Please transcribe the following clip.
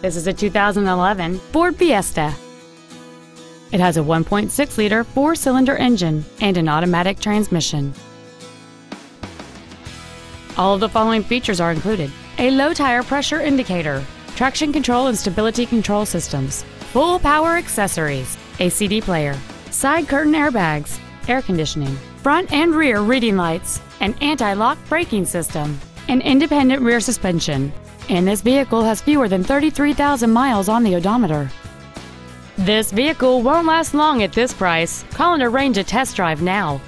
This is a 2011 Ford Fiesta. It has a 1.6-liter four-cylinder engine and an automatic transmission. All of the following features are included. A low tire pressure indicator, traction control and stability control systems, full power accessories, a CD player, side curtain airbags, air conditioning, front and rear reading lights, an anti-lock braking system, an independent rear suspension, and this vehicle has fewer than 33,000 miles on the odometer. This vehicle won't last long at this price. Call and arrange a test drive now.